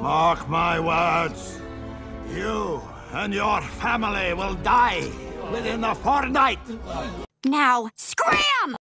Mark my words. You and your family will die within a fortnight. Now, scram!